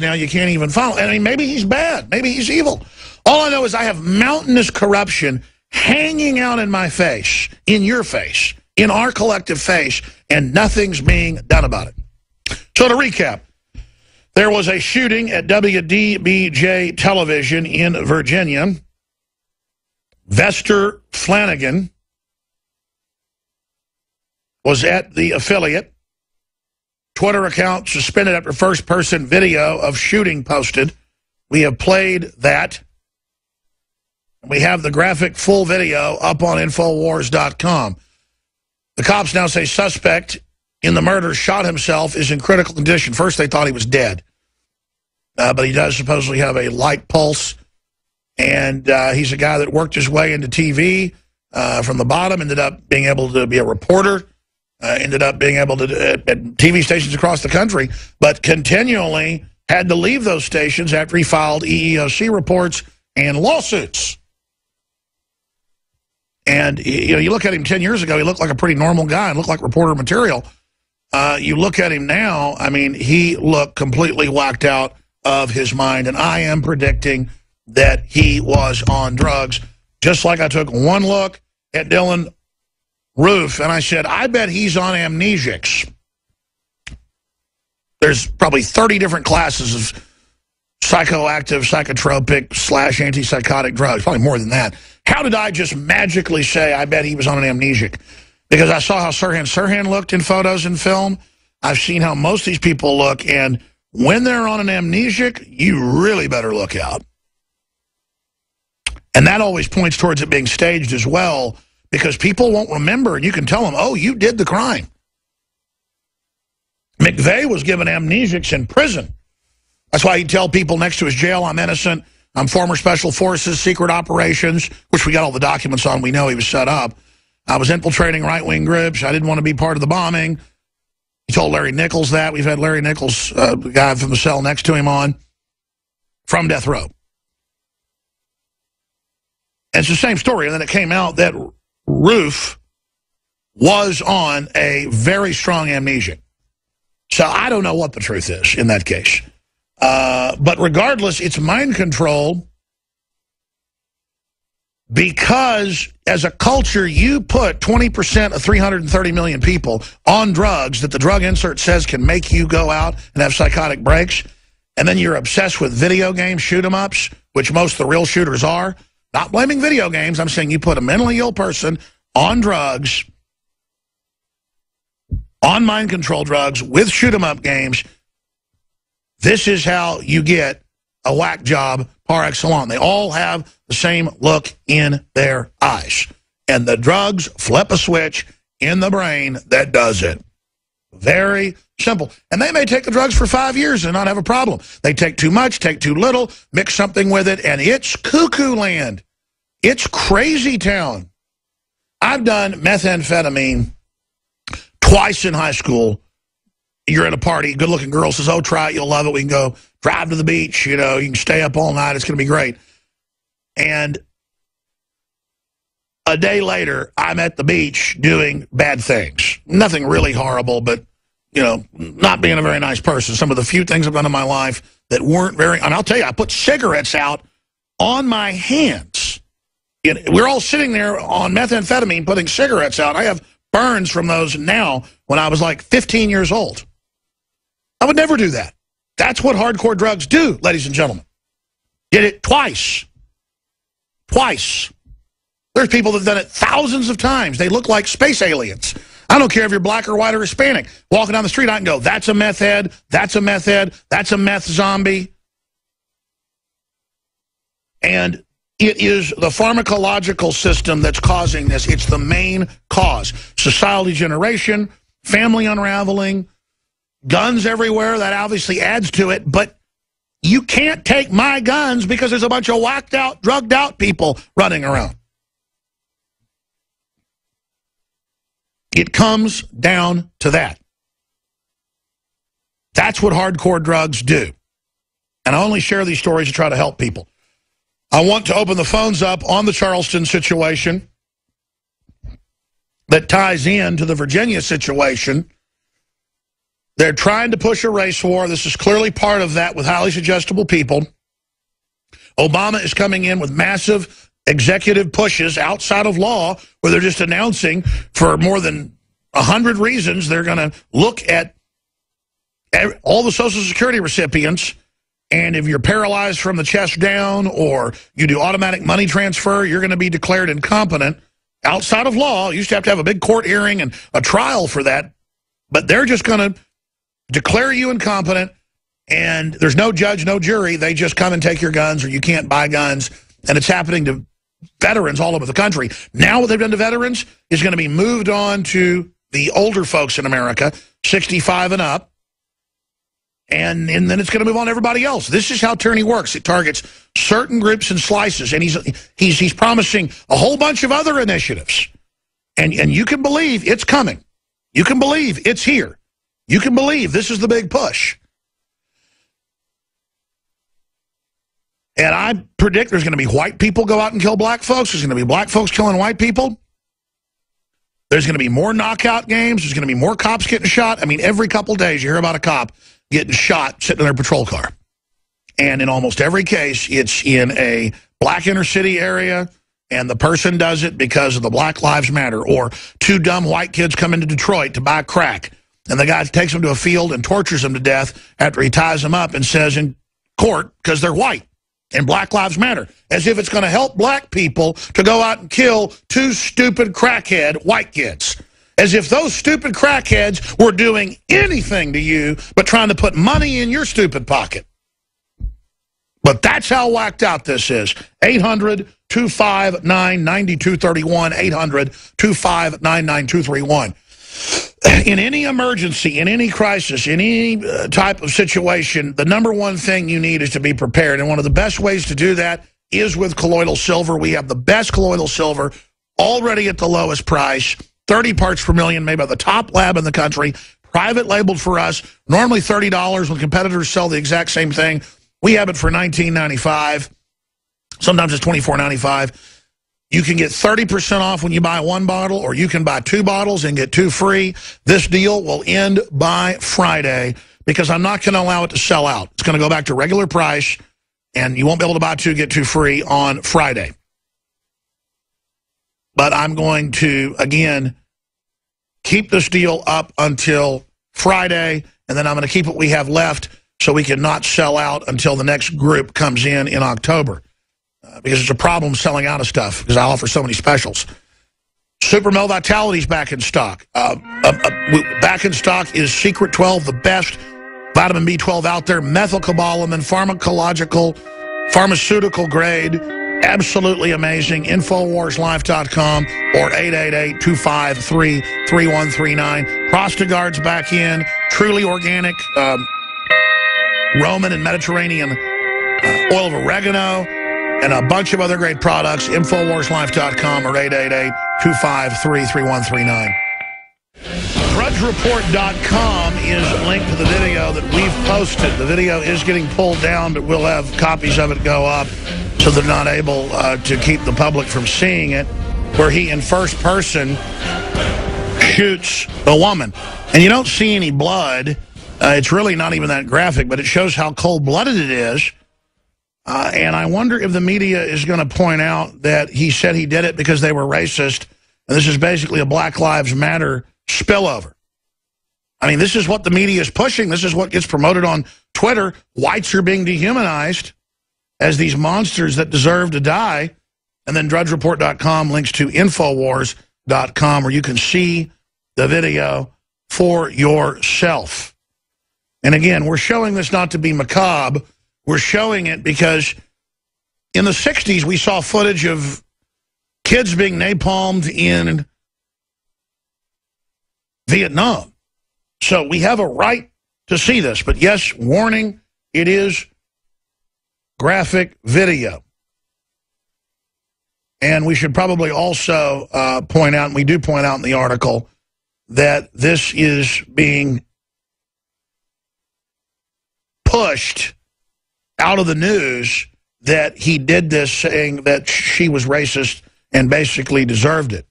now you can't even follow. I mean, maybe he's bad. Maybe he's evil. All I know is I have mountainous corruption hanging out in my face, in your face, in our collective face, and nothing's being done about it. So to recap, there was a shooting at WDBJ television in Virginia. Vester Flanagan was at the affiliate. Twitter account suspended after first person video of shooting posted. We have played that. We have the graphic full video up on Infowars.com. The cops now say suspect in the murder shot himself is in critical condition. First, they thought he was dead. Uh, but he does supposedly have a light pulse. And uh, he's a guy that worked his way into TV uh, from the bottom, ended up being able to be a reporter, uh, ended up being able to uh, at TV stations across the country, but continually had to leave those stations after he filed EEOC reports and lawsuits. And you know, you look at him 10 years ago, he looked like a pretty normal guy and looked like reporter material. Uh, you look at him now, I mean, he looked completely whacked out of his mind. And I am predicting that he was on drugs, just like I took one look at Dylann Roof and I said, I bet he's on amnesics. There's probably 30 different classes of psychoactive, psychotropic, slash antipsychotic drugs, probably more than that. How did I just magically say I bet he was on an amnesic? Because I saw how Sirhan Sirhan looked in photos and film. I've seen how most of these people look, and when they're on an amnesic, you really better look out. And that always points towards it being staged as well, because people won't remember, and you can tell them, oh, you did the crime. McVeigh was given amnesics in prison. That's why he'd tell people next to his jail, I'm innocent, I'm former Special Forces, secret operations, which we got all the documents on. We know he was set up. I was infiltrating right-wing groups. I didn't want to be part of the bombing. He told Larry Nichols that. We've had Larry Nichols, uh, the guy from the cell next to him on, from death row. And it's the same story. And then it came out that Roof was on a very strong amnesia. So I don't know what the truth is in that case. Uh, but regardless, it's mind control because as a culture, you put 20% of 330 million people on drugs that the drug insert says can make you go out and have psychotic breaks, and then you're obsessed with video game shoot 'em ups, which most of the real shooters are. Not blaming video games. I'm saying you put a mentally ill person on drugs, on mind control drugs, with shoot 'em up games. This is how you get a whack job par excellence. They all have the same look in their eyes. And the drugs flip a switch in the brain that does it. Very simple. And they may take the drugs for five years and not have a problem. They take too much, take too little, mix something with it, and it's cuckoo land. It's crazy town. I've done methamphetamine twice in high school. You're at a party, good-looking girl says, oh, try it, you'll love it. We can go drive to the beach, you know, you can stay up all night. It's going to be great. And a day later, I'm at the beach doing bad things. Nothing really horrible, but, you know, not being a very nice person. Some of the few things I've done in my life that weren't very, and I'll tell you, I put cigarettes out on my hands. We're all sitting there on methamphetamine putting cigarettes out. I have burns from those now when I was like 15 years old. I would never do that. That's what hardcore drugs do, ladies and gentlemen. Did it twice. Twice. There's people that have done it thousands of times. They look like space aliens. I don't care if you're black or white or Hispanic. Walking down the street, I can go, that's a meth head, that's a meth head, that's a meth zombie. And it is the pharmacological system that's causing this. It's the main cause. Societal degeneration, family unraveling, guns everywhere. That obviously adds to it. But you can't take my guns because there's a bunch of whacked out, drugged out people running around. It comes down to that. That's what hardcore drugs do. And I only share these stories to try to help people. I want to open the phones up on the Charleston situation that ties in to the Virginia situation They're trying to push a race war. This is clearly part of that with highly suggestible people. Obama is coming in with massive executive pushes outside of law where they're just announcing for more than 100 reasons they're going to look at all the Social Security recipients and if you're paralyzed from the chest down or you do automatic money transfer, you're going to be declared incompetent outside of law. You used to have to have a big court hearing and a trial for that. But they're just going to declare you incompetent, and there's no judge, no jury. They just come and take your guns, or you can't buy guns. And it's happening to veterans all over the country. Now what they've done to veterans is going to be moved on to the older folks in America, 65 and up and, and then it's going to move on to everybody else. This is how tyranny works. It targets certain groups and slices, and he's, he's, he's promising a whole bunch of other initiatives. And, and you can believe it's coming. You can believe it's here. You can believe this is the big push. And I predict there's going to be white people go out and kill black folks. There's going to be black folks killing white people. There's going to be more knockout games. There's going to be more cops getting shot. I mean, every couple days you hear about a cop getting shot sitting in their patrol car. And in almost every case, it's in a black inner city area, and the person does it because of the Black Lives Matter. Or two dumb white kids come into Detroit to buy crack, and the guy takes them to a field and tortures them to death after he ties them up and says in court, because they're white, and Black Lives Matter, as if it's going to help black people to go out and kill two stupid crackhead white kids as if those stupid crackheads were doing anything to you but trying to put money in your stupid pocket. But that's how whacked out this is. 800-259-9231, 800-259-9231. In any emergency, in any crisis, in any uh, type of situation, the number one thing you need is to be prepared. And one of the best ways to do that is with colloidal silver. We have the best colloidal silver already at the lowest price. 30 parts per million made by the top lab in the country, private labeled for us, normally $30 when competitors sell the exact same thing. We have it for $19.95. Sometimes it's $24.95. You can get 30% off when you buy one bottle, or you can buy two bottles and get two free. This deal will end by Friday because I'm not going to allow it to sell out. It's going to go back to regular price, and you won't be able to buy two, get two free on Friday. But I'm going to, again, keep this deal up until Friday, and then I'm going to keep what we have left so we can not sell out until the next group comes in in October. Because it's a problem selling out of stuff because I offer so many specials. Super Male Vitality's back in stock. Uh, uh, uh back in stock is Secret 12, the best vitamin B12 out there, methylcobalamin, pharmacological, pharmaceutical grade, Absolutely amazing. Infowarslife.com or 888-253-3139. Prostagard's back in. Truly organic um, Roman and Mediterranean uh, oil of oregano and a bunch of other great products. Infowarslife.com or 888-253-3139. DrudgeReport.com is linked to the video that we've posted. The video is getting pulled down, but we'll have copies of it go up so they're not able uh, to keep the public from seeing it, where he, in first person, shoots the woman. And you don't see any blood. Uh, it's really not even that graphic, but it shows how cold-blooded it is. Uh, and I wonder if the media is going to point out that he said he did it because they were racist, and this is basically a Black Lives Matter spillover. I mean, this is what the media is pushing. This is what gets promoted on Twitter. Whites are being dehumanized as these monsters that deserve to die. And then DrudgeReport.com links to Infowars.com where you can see the video for yourself. And again, we're showing this not to be macabre. We're showing it because in the 60s, we saw footage of kids being napalmed in Vietnam. So we have a right to see this. But yes, warning, it is graphic video. And we should probably also uh, point out, and we do point out in the article, that this is being pushed out of the news that he did this saying that she was racist and basically deserved it.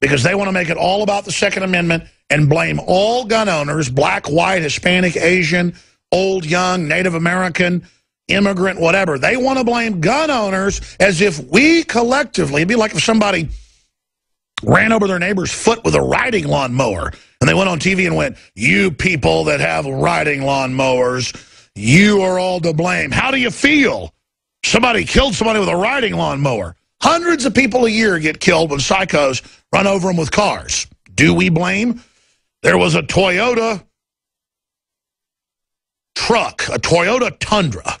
Because they want to make it all about the Second Amendment and blame all gun owners, black, white, Hispanic, Asian, old, young, Native American, immigrant, whatever. They want to blame gun owners as if we collectively, it'd be like if somebody ran over their neighbor's foot with a riding lawn mower. And they went on TV and went, you people that have riding lawn mowers, you are all to blame. How do you feel? Somebody killed somebody with a riding lawn mower. Hundreds of people a year get killed when psychos run over them with cars. Do we blame? There was a Toyota truck, a Toyota Tundra,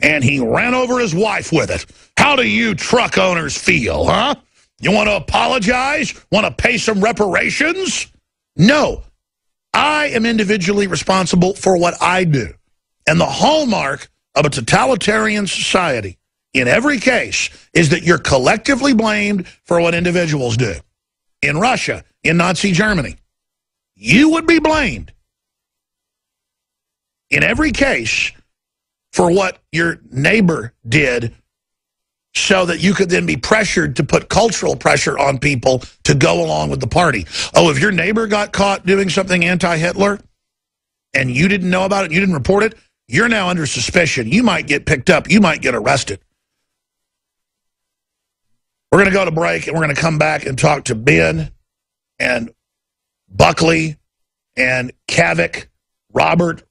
and he ran over his wife with it. How do you truck owners feel, huh? You want to apologize? Want to pay some reparations? No. I am individually responsible for what I do. And the hallmark of a totalitarian society, in every case, is that you're collectively blamed for what individuals do. In Russia, in Nazi Germany, you would be blamed in every case for what your neighbor did so that you could then be pressured to put cultural pressure on people to go along with the party. Oh, if your neighbor got caught doing something anti-Hitler and you didn't know about it, you didn't report it, you're now under suspicion. You might get picked up. You might get arrested. We're going to go to break, and we're going to come back and talk to Ben and Buckley and Kavik, Robert,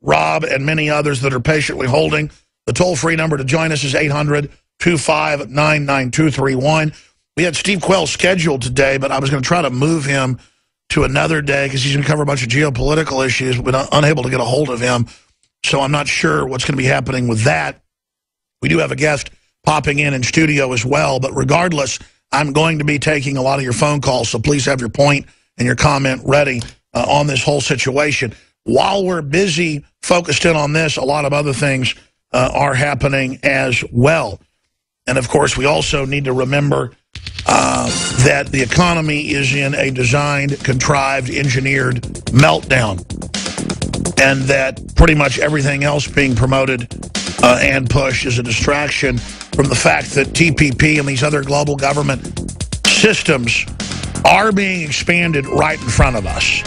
Rob, and many others that are patiently holding. The toll-free number to join us is 800- 2599231. We had Steve Quayle scheduled today, but I was going to try to move him to another day because he's going to cover a bunch of geopolitical issues. We've been unable to get a hold of him, so I'm not sure what's going to be happening with that. We do have a guest popping in in studio as well, but regardless, I'm going to be taking a lot of your phone calls, so please have your point and your comment ready uh, on this whole situation. While we're busy focused in on this, a lot of other things uh, are happening as well. And of course, we also need to remember uh, that the economy is in a designed, contrived, engineered meltdown. And that pretty much everything else being promoted uh, and pushed is a distraction from the fact that TPP and these other global government systems are being expanded right in front of us.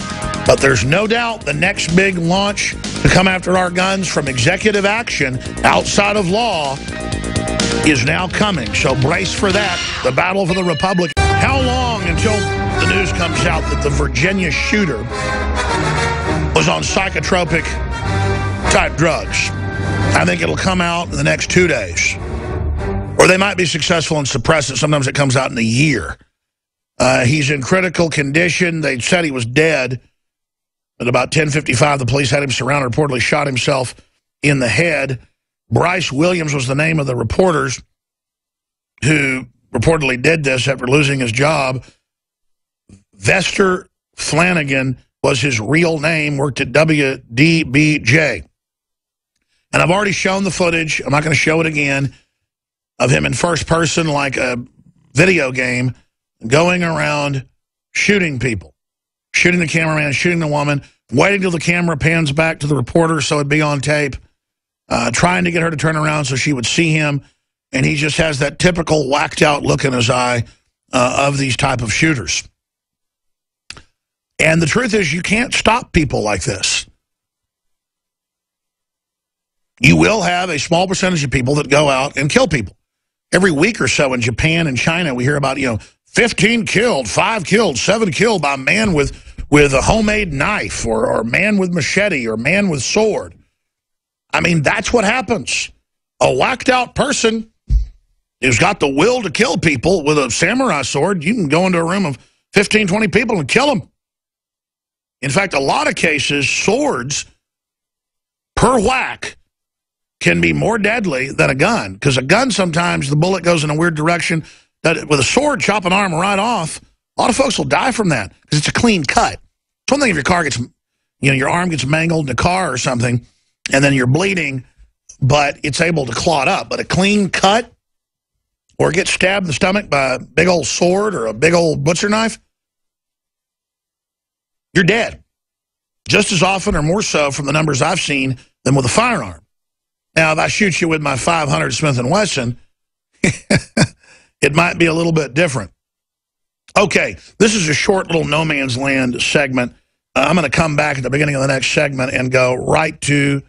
But there's no doubt the next big launch to come after our guns from executive action outside of law is now coming. So brace for that. The battle for the Republic. How long until the news comes out that the Virginia shooter was on psychotropic type drugs? I think it'll come out in the next two days. Or they might be successful in suppressing it. Sometimes it comes out in a year. Uh, he's in critical condition. They said he was dead. At about 10.55, the police had him surrounded, reportedly shot himself in the head. Bryce Williams was the name of the reporters who reportedly did this after losing his job. Vester Flanagan was his real name, worked at WDBJ. And I've already shown the footage. I'm not going to show it again of him in first person like a video game going around shooting people, shooting the cameraman, shooting the woman, waiting till the camera pans back to the reporter so it'd be on tape uh, trying to get her to turn around so she would see him. And he just has that typical whacked out look in his eye uh, of these type of shooters. And the truth is you can't stop people like this. You will have a small percentage of people that go out and kill people. Every week or so in Japan and China, we hear about, you know, 15 killed, 5 killed, 7 killed by a man with, with a homemade knife or, or man with machete or man with sword. I mean, that's what happens. A whacked out person who's got the will to kill people with a samurai sword, you can go into a room of 15, 20 people and kill them. In fact, a lot of cases, swords per whack can be more deadly than a gun. Because a gun, sometimes the bullet goes in a weird direction. That With a sword, chop an arm right off. A lot of folks will die from that because it's a clean cut. It's one thing if your car gets, you know, your arm gets mangled in a car or something and then you're bleeding, but it's able to clot up. But a clean cut or get stabbed in the stomach by a big old sword or a big old butcher knife, you're dead. Just as often or more so from the numbers I've seen than with a firearm. Now, if I shoot you with my 500 Smith & Wesson, it might be a little bit different. Okay, this is a short little no man's land segment. Uh, I'm going to come back at the beginning of the next segment and go right to